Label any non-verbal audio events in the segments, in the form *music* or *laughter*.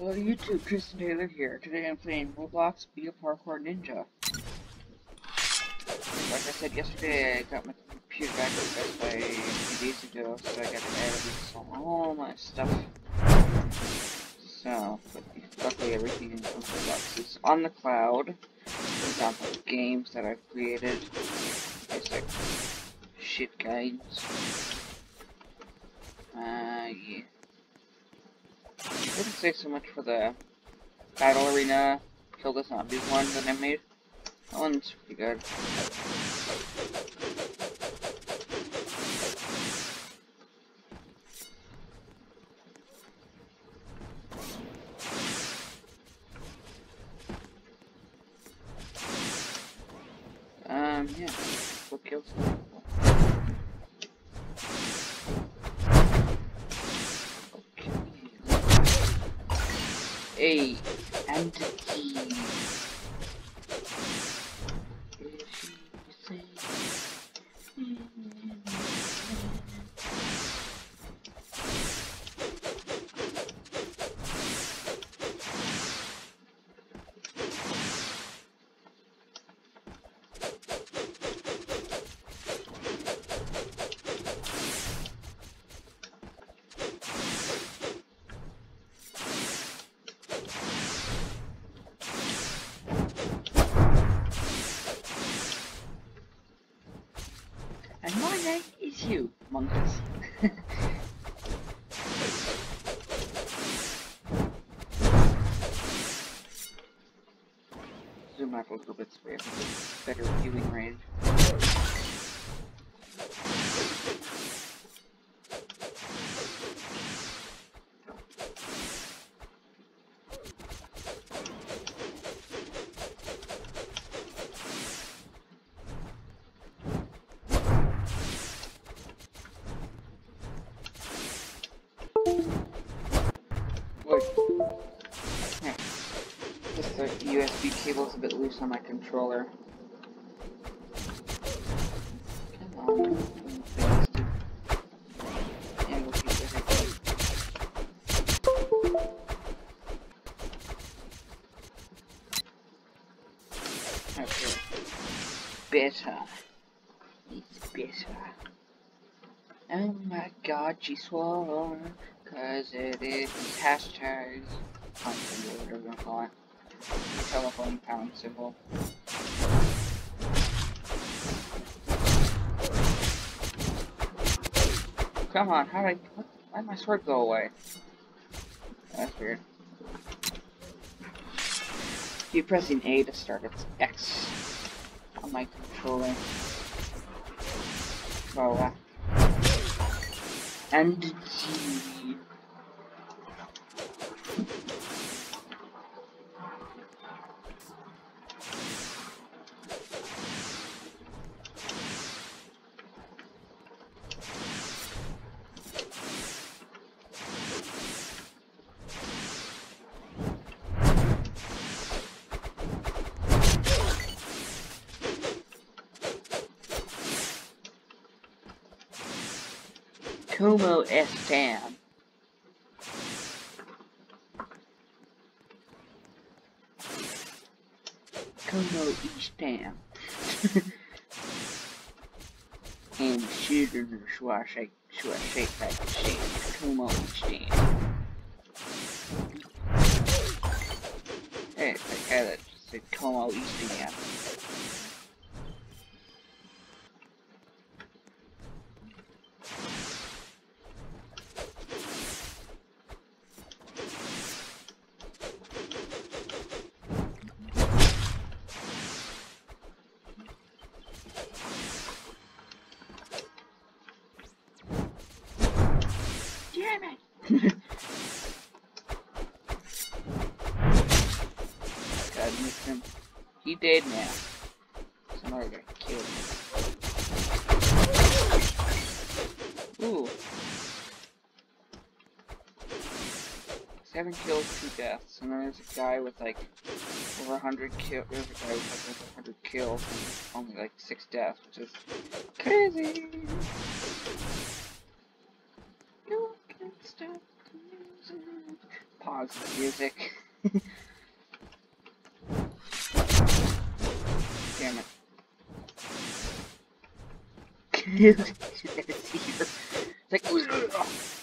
Hello YouTube, Tristan Taylor here. Today I'm playing Roblox Be a Parkour Ninja. Like I said yesterday, I got my computer back at Best Buy a days ago, so I got to add all my stuff. So, luckily everything in Roblox is on the cloud. For example, games that I've created, basic shit guides. Uh, yeah. I wouldn't say so much for the Battle Arena Kill the Zombies one that I made. That one's pretty good. Um, yeah. Go kill some A entity. You, monkeys. Cable's a bit loose on my controller. Better. It's better. Oh my god, she swore. Cause it is hashtags. Pound symbol, whatever you want to call it. Telephone pound symbol. Come on, how did I. Why did my sword go away? That's weird. Keep pressing A to start, it's X on my controller. So, uh, and G. Como están? Como están? and like a shake. Como están? Hey, like guy that said Como están. God, missed him. He dead now. Somebody got killed. Ooh. Seven kills, two deaths. And then there's a guy with like over 100 kills. There's a guy with like over 100 kills and only like six deaths, which is crazy. Pause. The music. Damn it. *laughs* It's like, *laughs*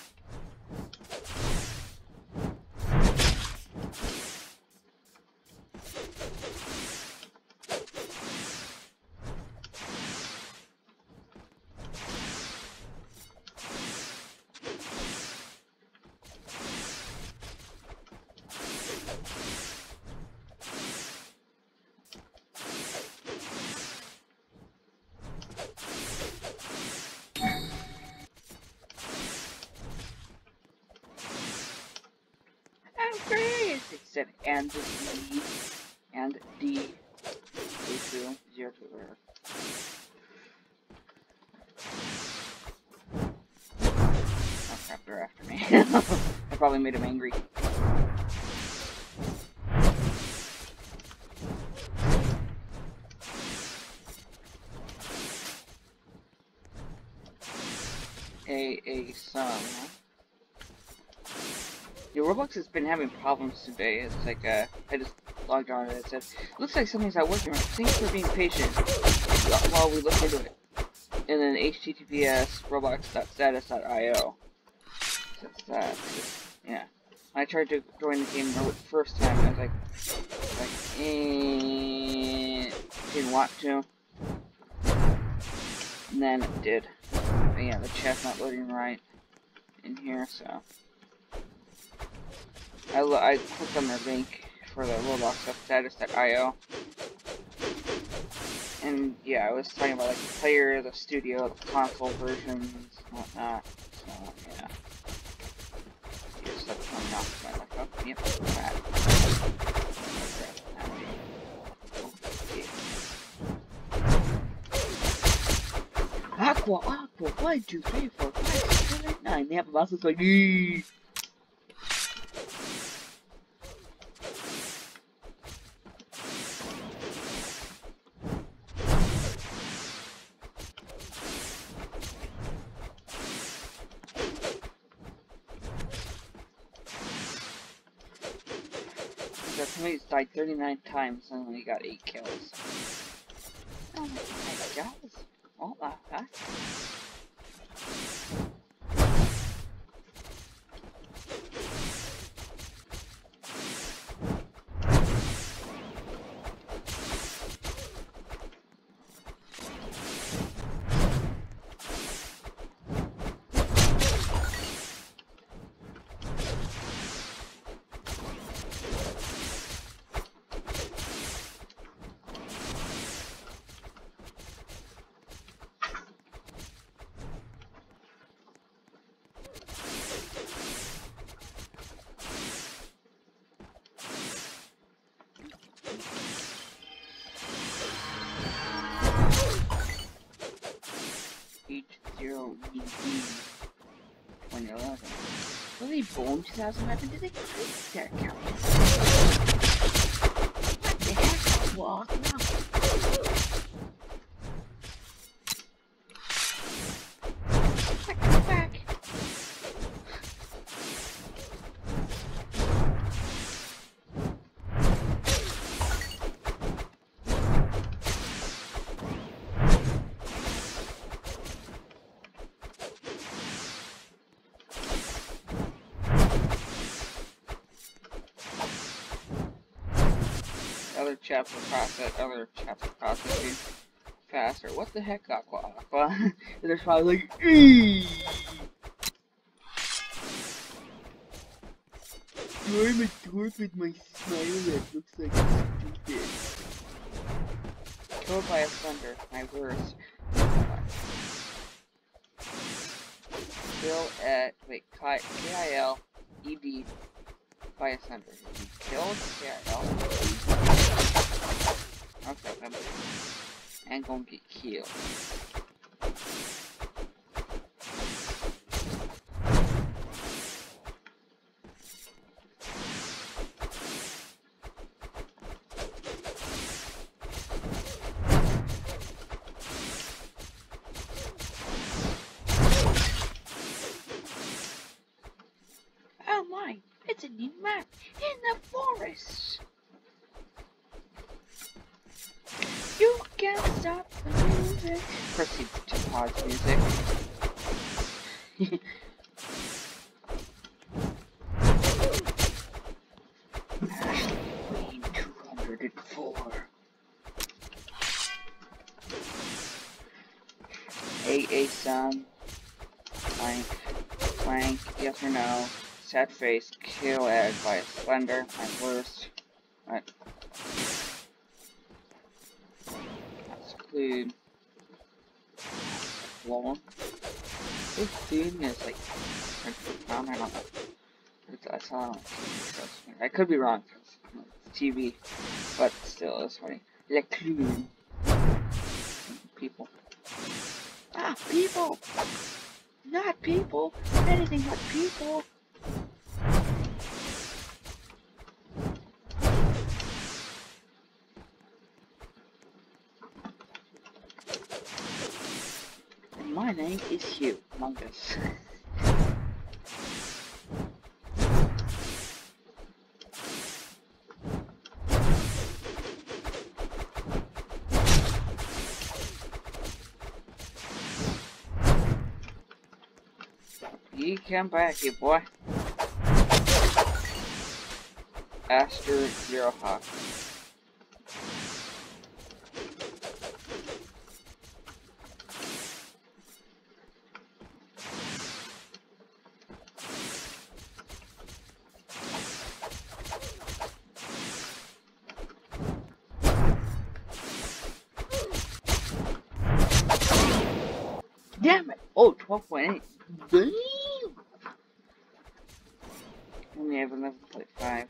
and D and D A2 zero to zero. Oh crap, they're after me. *laughs* I probably made him angry. A a son, Roblox has been having problems today. It's like, uh, I just logged on and it says, looks like something's not working right. Thanks for being patient while we look into it. And then https roblox.status.io. That's that. Yeah. I tried to join the game the first time. I was like, like, eh, didn't want to. And then it did. But yeah, the chat's not loading right in here, so. I, I clicked on their link for the Roblox status.io. And yeah, I was talking about like the player, the studio, the console versions, and whatnot. So yeah. Here's stuff coming off. Like, oh, yep, that. Aqua, Aqua, five, six, seven, eight, nine. They have a mouse that's like, Eee! That somebody's died 39 times and only got 8 kills. Oh my god. What the heck? Born 2011? Did they create their Other chaps will process, other chaps will processing faster. What the heck, Aqua Aqua? *laughs* they're probably like, Eee! I'm a dork with my smile that looks like stupid. Killed by a thunder, my worst. Kill at, wait, K-I-L-E-D by a thunder. Killed K-I-L. Okay, I'm and gonna get killed. AA Sun. Blank. Blank. Yes or no. Sad face. Kill egg by Slender. My worst. What? Exclude. Long. This dude is like. I don't know. I saw. I could be wrong, it's TV, but still, it's funny. Le. People. Ah, people! Not people! Anything but people! And my name is Hugh Mungus. You come back you boy. Aster Zero Hawk. Damn it! Oh, 12.8. Damn! Only have 11.5.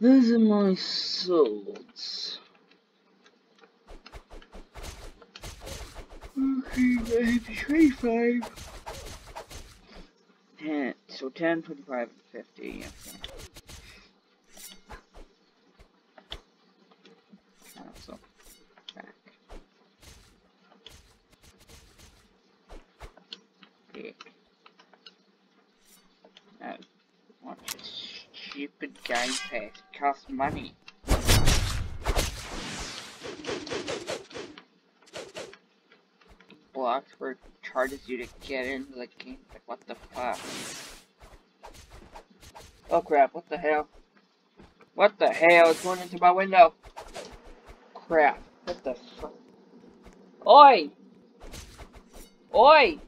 Those are my swords. Okay, I have 25. 10, so 10, 25, and 50. Yeah. Cancel. Back. Dick. No. Watch this stupid It costs money. Blocks where it charges you to get into the game. Like, what the fuck? Oh crap, what the hell? What the hell is going into my window? Crap, what the fuck? Oi! Oi!